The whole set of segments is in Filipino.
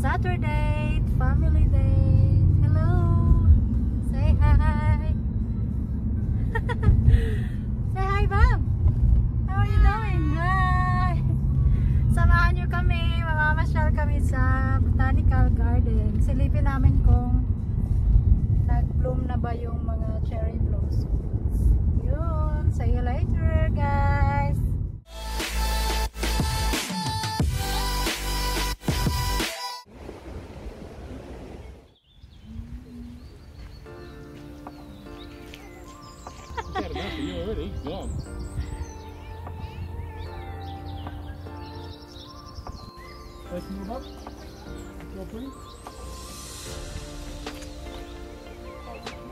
Saturday, family day. Hello. Say hi. Say hi, Bob. How are you doing? Hi. Samahan nyo kami. Mamamasyal kami sa Botanical Garden. Silipin namin kung nag-bloom na ba yung mga cherry blossom.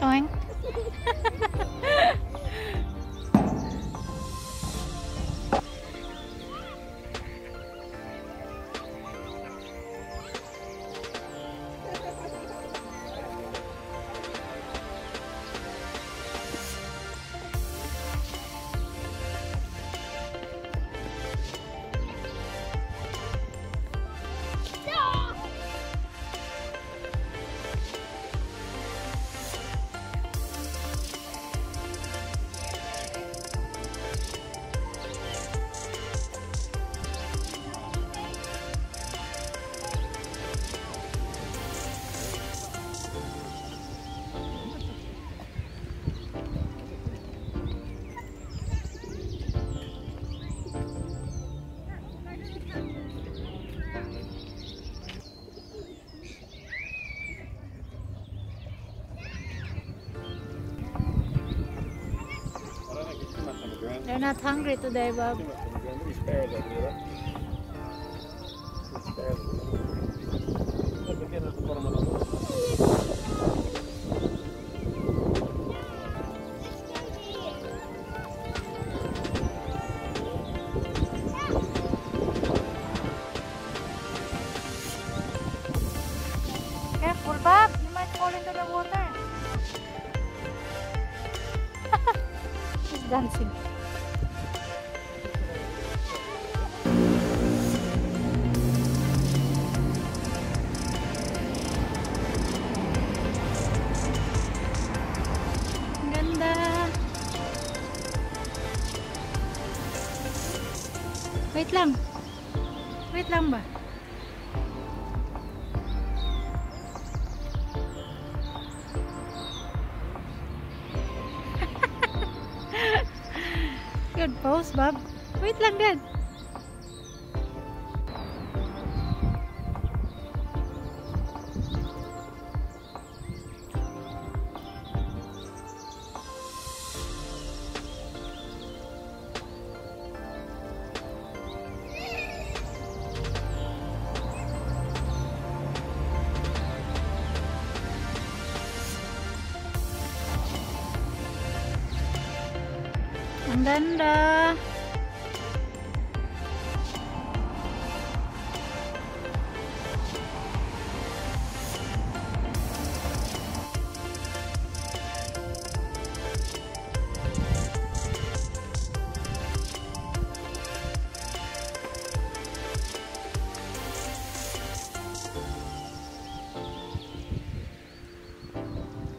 going. not hungry today, Bob. Wait lang. Wait lang ba? Good pose, Bob. Wait lang, Dad. ganda.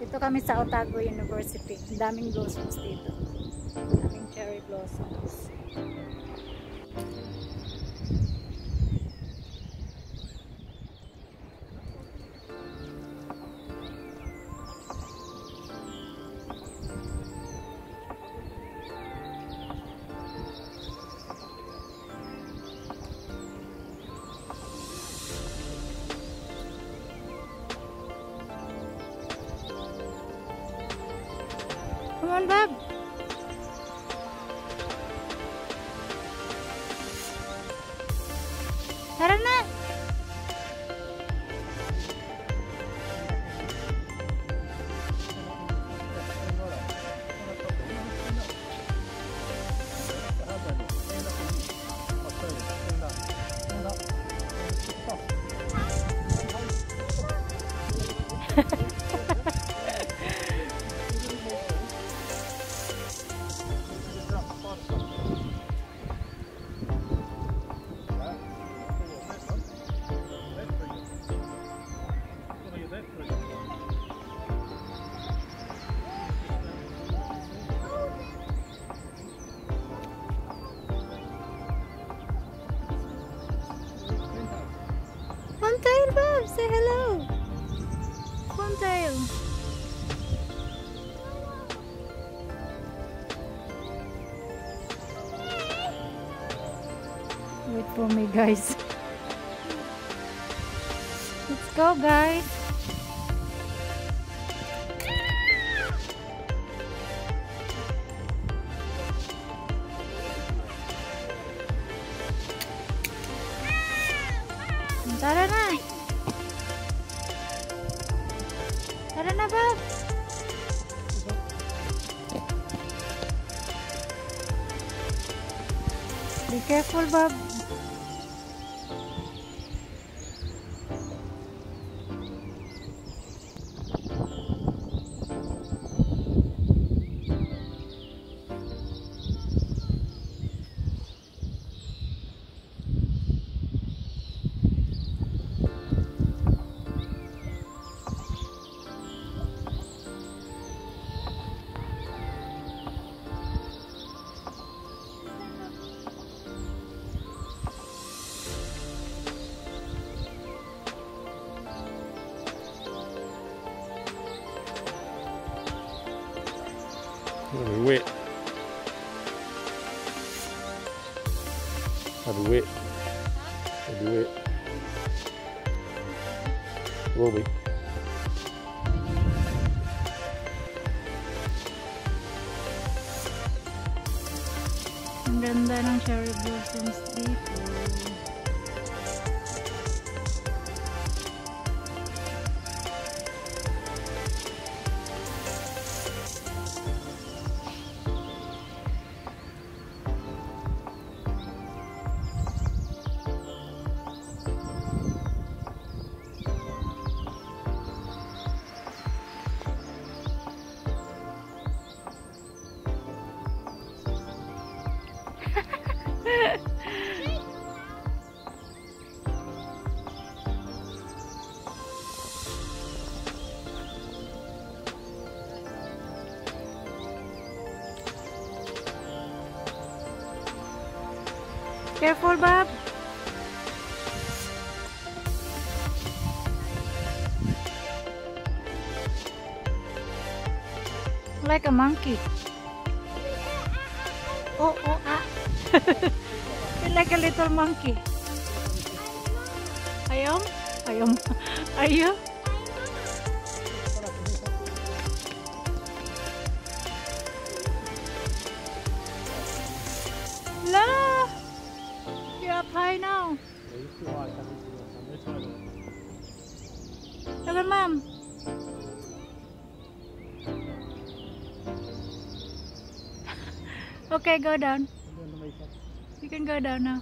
Ito kami sa Otago University. Daming blossoms dito. blossom. 足らない for me guys let's go guys Tara na! Tara na, Bob! Be careful, Bob. i will be wet. i will be wet. Will be. ganda ng cherry blossoms dito. Careful, Bob. Like a monkey. Oh, oh, ah. like a little monkey. I am. I am. Are you? Okay, go down. You can go down now.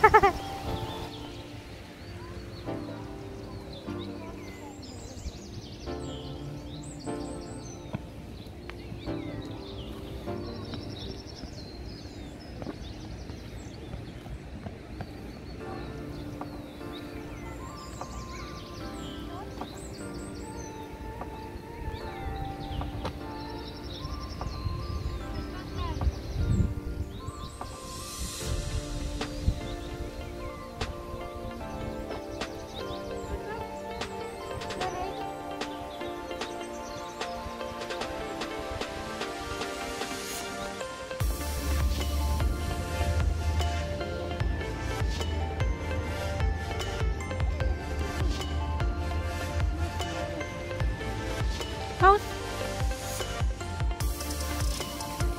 Out!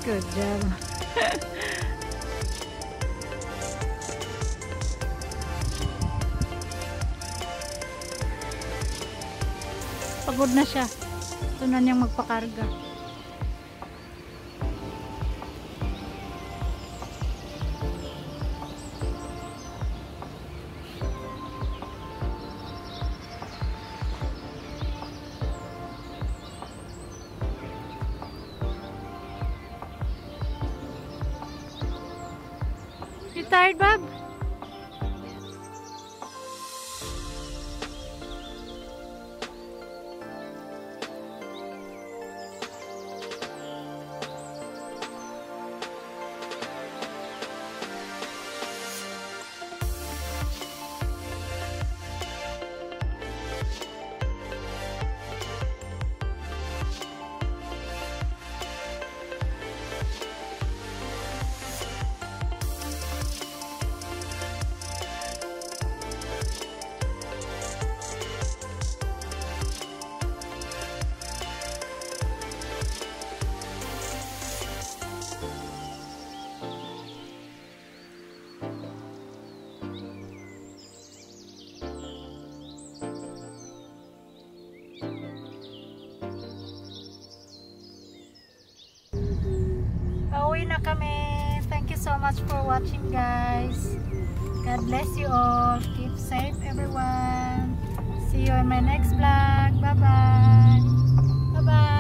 Good job. Pagod na siya. Ito na niyang magpakarga. start, Bob? kami. Thank you so much for watching guys. God bless you all. Keep safe everyone. See you in my next vlog. Bye bye. Bye bye.